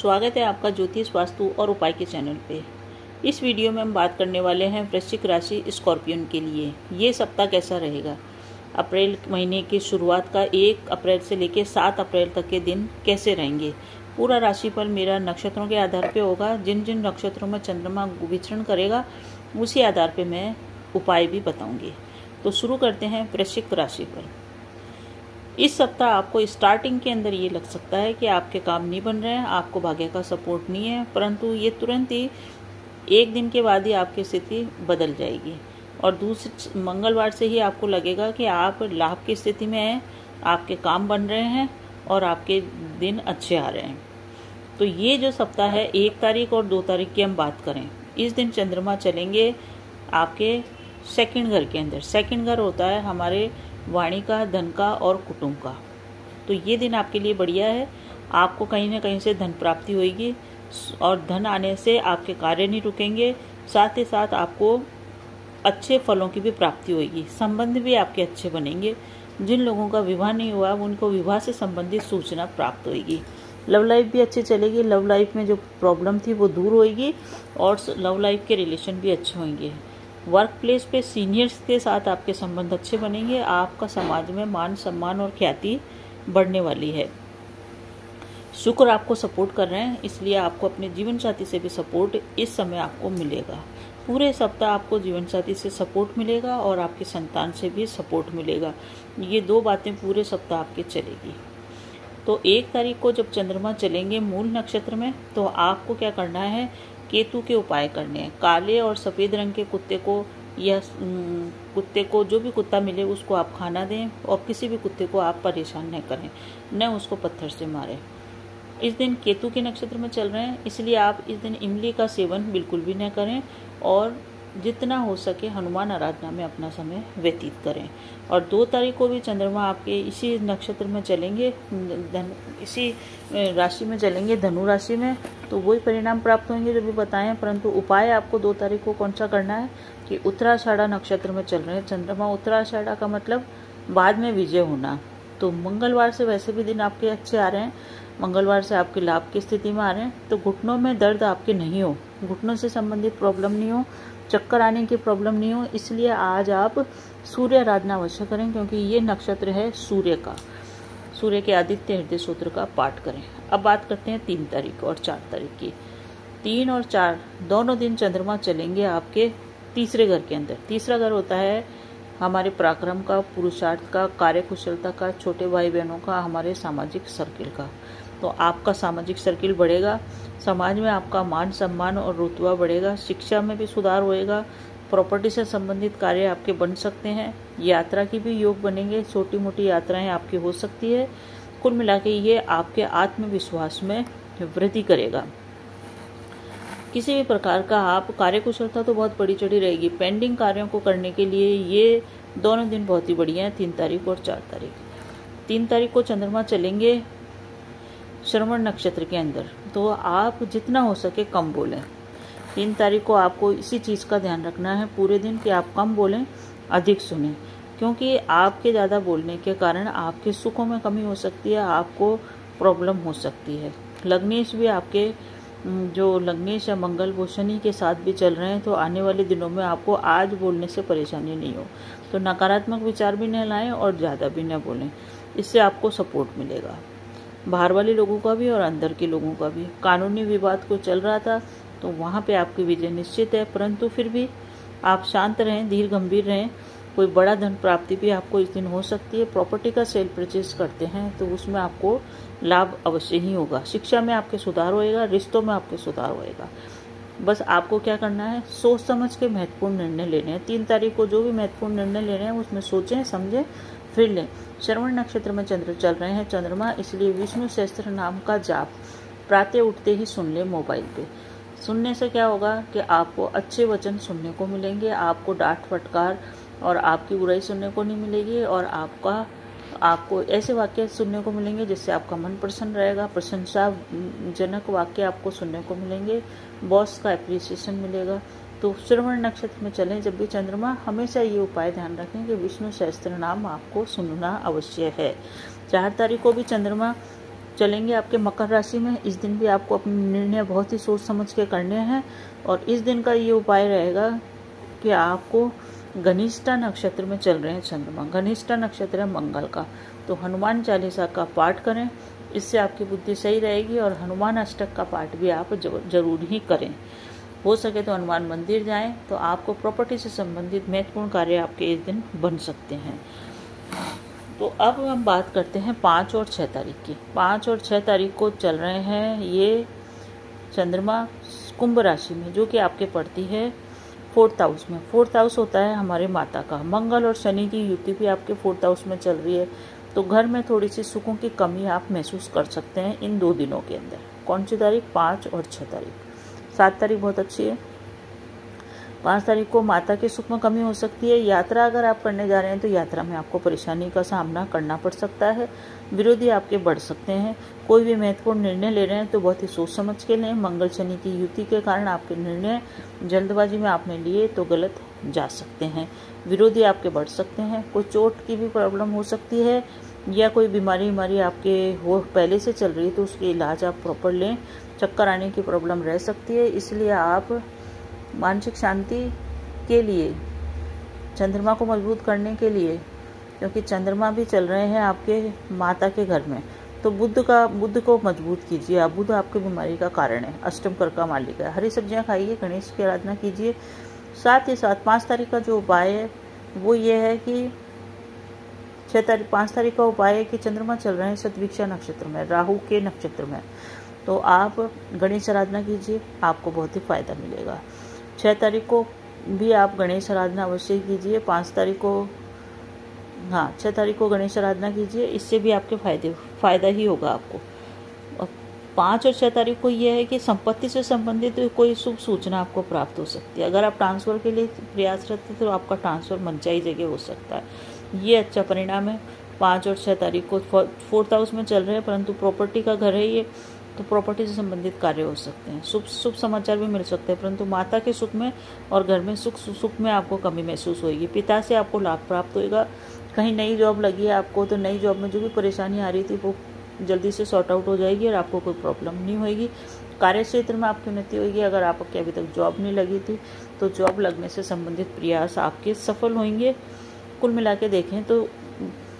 स्वागत है आपका ज्योतिष वास्तु और उपाय के चैनल पे। इस वीडियो में हम बात करने वाले हैं वृश्चिक राशि स्कॉर्पियन के लिए। ये सप्ताह कैसा रहेगा? अप्रैल महीने की शुरुआत का एक अप्रैल से लेकर सात अप्रैल तक के दिन कैसे रहेंगे? पूरा राशिफल मेरा नक्षत्रों के आधार पर होगा। जिन जिन नक्षत्रों में चंद्रमा विचरण करेगा, उसी आधार पर मैं उपाय भी बताऊँगी। तो शुरू करते हैं वृश्चिक राशि पर। इस सप्ताह आपको स्टार्टिंग के अंदर ये लग सकता है कि आपके काम नहीं बन रहे हैं, आपको भाग्य का सपोर्ट नहीं है, परंतु ये तुरंत ही एक दिन के बाद ही आपकी स्थिति बदल जाएगी। और दूसरे मंगलवार से ही आपको लगेगा कि आप लाभ की स्थिति में हैं, आपके काम बन रहे हैं और आपके दिन अच्छे आ रहे हैं। तो ये जो सप्ताह है, एक तारीख और दो तारीख की हम बात करें, इस दिन चंद्रमा चलेंगे आपके सेकंड घर के अंदर। सेकंड घर होता है हमारे वाणी का, धन का और कुटुंब का। तो ये दिन आपके लिए बढ़िया है। आपको कहीं ना कहीं से धन प्राप्ति होगी और धन आने से आपके कार्य नहीं रुकेंगे। साथ ही साथ आपको अच्छे फलों की भी प्राप्ति होगी संबंध भी आपके अच्छे बनेंगे। जिन लोगों का विवाह नहीं हुआ, उनको विवाह से संबंधित सूचना प्राप्त होगी लव लाइफ भी अच्छी चलेगी। लव लाइफ में जो प्रॉब्लम थी वो दूर होएगी। और लव लाइफ के रिलेशन भी अच्छे होंगे। वर्क प्लेस पे सीनियर्स के साथ आपके संबंध अच्छे बनेंगे, आपका समाज में मान सम्मान और ख्याति बढ़ने वाली है। शुक्र आपको सपोर्ट कर रहे हैं, इसलिए आपको अपने जीवन साथी से भी सपोर्ट इस समय आपको मिलेगा। पूरे सप्ताह आपको जीवन साथी से सपोर्ट मिलेगा और आपके संतान से भी सपोर्ट मिलेगा। ये दो बातें पूरे सप्ताह आपके चलेगी। तो एक तारीख को जब चंद्रमा चलेंगे मूल नक्षत्र में तो आपको क्या करना है केतु के उपाय करने हैं। काले और सफ़ेद रंग के कुत्ते को या कुत्ते को जो भी कुत्ता मिले, उसको आप खाना दें और किसी भी कुत्ते को आप परेशान न करें। न उसको पत्थर से मारें। इस दिन केतु के नक्षत्र में चल रहे हैं, इसलिए आप इस दिन इमली का सेवन बिल्कुल भी न करें और जितना हो सके हनुमान आराधना में अपना समय व्यतीत करें। और दो तारीख को भी चंद्रमा आपके इसी नक्षत्र में चलेंगे, धन, इसी राशि में चलेंगे, धनु राशि में तो वही परिणाम प्राप्त होंगे जो भी बताएँ। परंतु उपाय आपको दो तारीख को कौन सा करना है कि उत्तराषाढ़ा नक्षत्र में चल रहे हैं। चंद्रमा उत्तराषाढ़ा का मतलब बाद में विजय होना। तो मंगलवार से वैसे भी दिन आपके अच्छे आ रहे हैं, मंगलवार से आपके लाभ की स्थिति में आ रहे हैं तो घुटनों में दर्द आपके नहीं हो। घुटनों से संबंधित प्रॉब्लम नहीं हो चक्कर आने की प्रॉब्लम नहीं हो, इसलिए आज आप सूर्य आराधना अवश्य करें, क्योंकि ये नक्षत्र है सूर्य का। सूर्य के आदित्य हृदय सूत्र का पाठ करें। अब बात करते हैं तीन तारीख और चार तारीख की। तीन और चार, दोनों दिन चंद्रमा चलेंगे आपके तीसरे घर के अंदर। तीसरा घर होता है हमारे पराक्रम का, पुरुषार्थ का, कार्यकुशलता का, छोटे भाई बहनों का, हमारे सामाजिक सर्किल का। तो आपका सामाजिक सर्किल बढ़ेगा, समाज में आपका मान सम्मान और रुतबा बढ़ेगा, शिक्षा में भी सुधार होएगा प्रॉपर्टी से संबंधित कार्य आपके बन सकते हैं, यात्रा की भी योग बनेंगे छोटी मोटी यात्राएँ आपकी हो सकती है, कुल मिला के ये आपके आत्मविश्वास में वृद्धि करेगा। किसी भी प्रकार का आप कार्यकुशलता तो बहुत बड़ी चढ़ी रहेगी पेंडिंग कार्यों को करने के लिए ये दोनों दिन बहुत ही बढ़िया हैं, तीन तारीख और चार तारीख। तीन तारीख को चंद्रमा चलेंगे श्रवण नक्षत्र के अंदर। तो आप जितना हो सके कम बोलें। तीन तारीख को आपको इसी चीज़ का ध्यान रखना है। पूरे दिन कि आप कम बोलें, अधिक सुने। क्योंकि आपके ज़्यादा बोलने के कारण आपके सुखों में कमी हो सकती है, आपको प्रॉब्लम हो सकती है। लग्नेश भी आपके जो लग्नेश या मंगल वो शनि के साथ भी चल रहे हैं तो आने वाले दिनों में आपको आज बोलने से परेशानी नहीं हो। तो नकारात्मक विचार भी न लाएँ और ज़्यादा भी न बोलें। इससे आपको सपोर्ट मिलेगा। बाहर वाले लोगों का भी और अंदर के लोगों का भी। कानूनी विवाद को चल रहा था तो वहाँ पे आपकी विजय निश्चित है, परंतु फिर भी आप शांत रहें, धीर गंभीर रहें। कोई बड़ा धन प्राप्ति भी आपको इस दिन हो सकती है। प्रॉपर्टी का सेल परचेज करते हैं तो उसमें आपको लाभ अवश्य ही होगा। शिक्षा में आपके सुधार होएगा, रिश्तों में आपके सुधार होएगा। बस आपको क्या करना है? सोच समझ के महत्वपूर्ण निर्णय लेने हैं। तीन तारीख को जो भी महत्वपूर्ण निर्णय लेने हैं, उसमें सोचें, समझें फिर लें श्रवण नक्षत्र में चंद्र चल रहे हैं। चंद्रमा इसलिए विष्णु सहस्त्र नाम का जाप। प्रातः उठते ही सुन लें मोबाइल पे। सुनने से क्या होगा कि आपको अच्छे वचन सुनने को मिलेंगे, आपको डांट फटकार और आपकी बुराई सुनने को नहीं मिलेगी और आपका, आपको ऐसे वाक्य सुनने को मिलेंगे जिससे आपका मन प्रसन्न रहेगा। प्रशंसा जनक वाक्य आपको सुनने को मिलेंगे। बॉस का अप्रिसिएशन मिलेगा। तो श्रवण नक्षत्र में चलें, जब भी चंद्रमा, हमेशा ये उपाय ध्यान रखें कि विष्णु सहस्त्र नाम आपको सुनना अवश्य है। चार तारीख को भी चंद्रमा चलेंगे आपके मकर राशि में, इस दिन भी आपको अपने निर्णय बहुत ही सोच समझ के करने हैं और इस दिन का ये उपाय रहेगा कि आपको घनिष्ठा नक्षत्र में चल रहे हैं चंद्रमा। घनिष्ठा नक्षत्र है मंगल का तो हनुमान चालीसा का पाठ करें, इससे आपकी बुद्धि सही रहेगी और हनुमान अष्टक का पाठ भी आप ज़रूर ही करें। हो सके तो हनुमान मंदिर जाएँ तो आपको प्रॉपर्टी से संबंधित महत्वपूर्ण कार्य आपके इस दिन बन सकते हैं। तो अब हम बात करते हैं पाँच और छः तारीख की। पाँच और छः तारीख को चल रहे हैं ये चंद्रमा कुंभ राशि में, जो कि आपके पड़ती है फोर्थ हाउस में। फोर्थ हाउस होता है हमारे माता का। मंगल और शनि की युति भी आपके फोर्थ हाउस में चल रही है तो घर में थोड़ी सी सुखों की कमी आप महसूस कर सकते हैं इन दो दिनों के अंदर। कौन सी तारीख? पाँच और छः तारीख। सात तारीख बहुत अच्छी है। पाँच तारीख को माता के सुख में कमी हो सकती है। यात्रा अगर आप करने जा रहे हैं तो यात्रा में आपको परेशानी का सामना करना पड़ सकता है। विरोधी आपके बढ़ सकते हैं। कोई भी महत्वपूर्ण निर्णय ले रहे हैं तो बहुत ही सोच समझ के लें। मंगल शनि की युति के कारण आपके निर्णय जल्दबाजी में आपने लिए तो गलत जा सकते हैं। विरोधी आपके बढ़ सकते हैं। कोई चोट की भी प्रॉब्लम हो सकती है। या कोई बीमारी बीमारी आपके हो, पहले से चल रही है तो उसके इलाज आप प्रॉपर लें। चक्कर आने की प्रॉब्लम रह सकती है। इसलिए आप मानसिक शांति के लिए, चंद्रमा को मज़बूत करने के लिए, क्योंकि चंद्रमा भी चल रहे हैं आपके माता के घर में तो बुद्ध का, बुद्ध को मज़बूत कीजिए। आप बुद्ध आपकी बीमारी का कारण है। अष्टम कर का मालिक है। हरी सब्ज़ियाँ खाइए, गणेश की आराधना कीजिए। साथ ही साथ पाँच तारीख का जो उपाय है, वो ये है कि छः तारीख, पाँच तारीख का उपाय है कि चंद्रमा चल रहे हैं सतवीक्षा नक्षत्र में, राहु के नक्षत्र में। तो आप गणेश आराधना कीजिए, आपको बहुत ही फ़ायदा मिलेगा। छः तारीख को भी आप गणेश आराधना अवश्य कीजिए, पाँच तारीख को हाँ छः तारीख को गणेश आराधना कीजिए, इससे भी आपके फ़ायदे, फ़ायदा ही होगा आपको। और पाँच और छः तारीख को यह है कि संपत्ति से संबंधित कोई शुभ सूचना आपको प्राप्त हो सकती है। अगर आप ट्रांसफ़र के लिए प्रयासरत हैं तो आपका ट्रांसफ़र मनचाही जगह हो सकता है। ये अच्छा परिणाम है। पाँच और छः तारीख को फोर्थ हाउस में चल रहे हैं, परंतु प्रॉपर्टी का घर है ये तो प्रॉपर्टी से संबंधित कार्य हो सकते हैं। शुभ शुभ समाचार भी मिल सकते हैं, परंतु माता के सुख में और घर में सुख सुख में आपको कमी महसूस होगी पिता से आपको लाभ प्राप्त होगा कहीं नई जॉब लगी है आपको तो नई जॉब में जो भी परेशानी आ रही थी, वो जल्दी से सॉर्ट आउट हो जाएगी और आपको कोई प्रॉब्लम नहीं होगी कार्य क्षेत्र में आपकी उन्नति होगी अगर आपकी अभी तक जॉब नहीं लगी थी तो जॉब लगने से संबंधित प्रयास आपके सफल होंगे। कुल मिला के देखें तो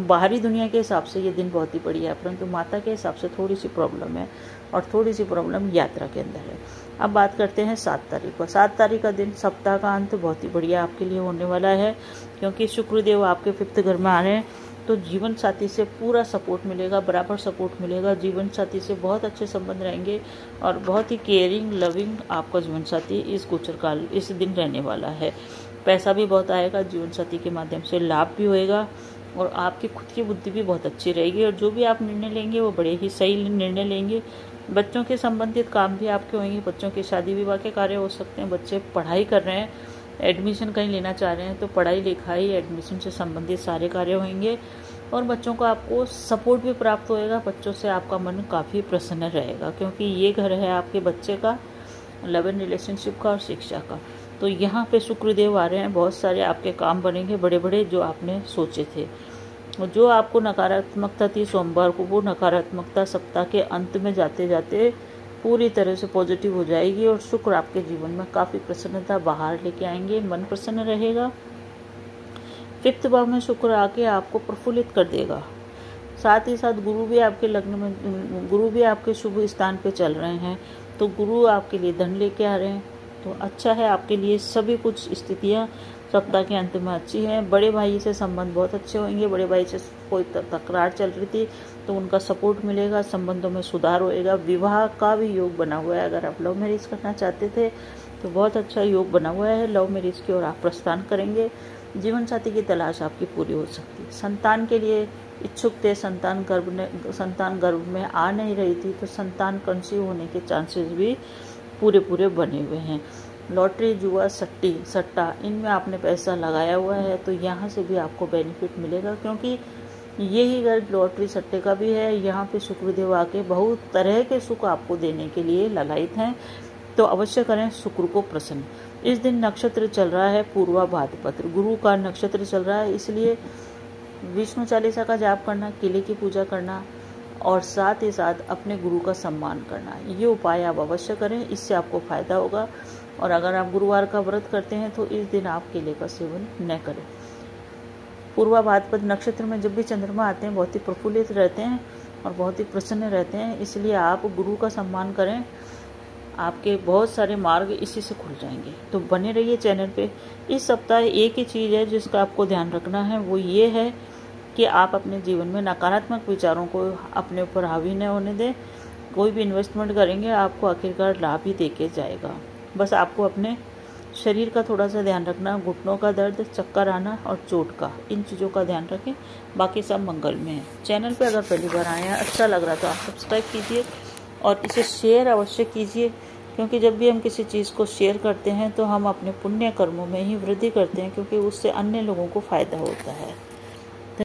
बाहरी दुनिया के हिसाब से ये दिन बहुत ही बढ़िया है, परंतु माता के हिसाब से थोड़ी सी प्रॉब्लम है और थोड़ी सी प्रॉब्लम यात्रा के अंदर है। अब बात करते हैं सात तारीख को। सात तारीख का दिन सप्ताह का अंत बहुत ही बढ़िया आपके लिए होने वाला है, क्योंकि शुक्रदेव आपके फिफ्थ घर में आ रहे हैं तो जीवन साथी से पूरा सपोर्ट मिलेगा, बराबर सपोर्ट मिलेगा। जीवन साथी से बहुत अच्छे संबंध रहेंगे और बहुत ही केयरिंग लविंग आपका जीवन साथी इस गोचर काल इस दिन रहने वाला है। पैसा भी बहुत आएगा, जीवन साथी के माध्यम से लाभ भी होएगा और आपकी खुद की बुद्धि भी बहुत अच्छी रहेगी और जो भी आप निर्णय लेंगे, वो बड़े ही सही निर्णय लेंगे। बच्चों के संबंधित काम भी आपके होंगे, बच्चों के शादी विवाह के कार्य हो सकते हैं, बच्चे पढ़ाई कर रहे हैं, एडमिशन कहीं लेना चाह रहे हैं तो पढ़ाई लिखाई, एडमिशन से संबंधित सारे कार्य होंगे और बच्चों को आपको सपोर्ट भी प्राप्त होएगा, बच्चों से आपका मन काफ़ी प्रसन्न रहेगा, क्योंकि ये घर है आपके बच्चे का, लव एंड रिलेशनशिप का और शिक्षा का। तो यहाँ पे शुक्रदेव आ रहे हैं। बहुत सारे आपके काम बनेंगे बड़े बड़े जो आपने सोचे थे। जो आपको नकारात्मकता थी सोमवार को, वो नकारात्मकता सप्ताह के अंत में जाते जाते पूरी तरह से पॉजिटिव हो जाएगी और शुक्र आपके जीवन में काफ़ी प्रसन्नता बाहर लेके आएँगे, मन प्रसन्न रहेगा। फिफ्थ भाव में शुक्र आके आपको प्रफुल्लित कर देगा। साथ ही साथ गुरु भी आपके लग्न में, गुरु भी आपके शुभ स्थान पे चल रहे हैं। तो गुरु आपके लिए धन लेके आ रहे हैं। तो अच्छा है आपके लिए सभी कुछ स्थितियाँ सप्ताह के अंत में अच्छी हैं। बड़े भाई से संबंध बहुत अच्छे होंगे। बड़े भाई से कोई तकरार चल रही थी तो उनका सपोर्ट मिलेगा, संबंधों में सुधार होएगा। विवाह का भी योग बना हुआ है। अगर आप लव मैरिज करना चाहते थे तो बहुत अच्छा योग बना हुआ है लव मैरिज की ओर आप प्रस्थान करेंगे। जीवन साथी की तलाश आपकी पूरी हो सकती है। संतान के लिए इच्छुक थे, संतान गर्भ ने संतान गर्भ में आ नहीं रही थी तो संतान कंसीव होने के चांसेस भी पूरे पूरे बने हुए हैं। लॉटरी, जुआ, सट्टी, सट्टा, इनमें आपने पैसा लगाया हुआ है तो यहाँ से भी आपको बेनिफिट मिलेगा, क्योंकि यही घर लॉटरी, सट्टे का भी है। यहाँ पे शुक्रदेव आके बहुत तरह के सुख आपको देने के लिए लगाइत हैं। तो अवश्य करें शुक्र को प्रसन्न। इस दिन नक्षत्र चल रहा है पूर्वा भाद्रपत्र गुरु का नक्षत्र चल रहा है, इसलिए विष्णु चालीसा का जाप करना, किले की पूजा करना और साथ ही साथ अपने गुरु का सम्मान करना। ये उपाय आप अवश्य करें, इससे आपको फ़ायदा होगा। और अगर आप गुरुवार का व्रत करते हैं तो इस दिन आप केले का सेवन न करें। पूर्वा भाद्रपद नक्षत्र में जब भी चंद्रमा आते हैं, बहुत ही प्रफुल्लित रहते हैं और बहुत ही प्रसन्न रहते हैं। इसलिए आप गुरु का सम्मान करें। आपके बहुत सारे मार्ग इसी से खुल जाएँगे। तो बने रहिए चैनल पे। इस सप्ताह एक ही चीज़ है जिसका आपको ध्यान रखना है, वो ये है कि आप अपने जीवन में नकारात्मक विचारों को अपने ऊपर हावी न होने दें। कोई भी इन्वेस्टमेंट करेंगे, आपको आखिरकार लाभ ही देके जाएगा। बस आपको अपने शरीर का थोड़ा सा ध्यान रखना, घुटनों का दर्द, चक्कर आना और चोट का, इन चीज़ों का ध्यान रखें। बाकी सब मंगल में है। चैनल पे अगर पहली बार आए हैं अच्छा लग रहा तो आप सब्सक्राइब कीजिए और इसे शेयर अवश्य कीजिए, क्योंकि जब भी हम किसी चीज़ को शेयर करते हैं तो हम अपने पुण्य कर्मों में ही वृद्धि करते हैं, क्योंकि उससे अन्य लोगों को फ़ायदा होता है।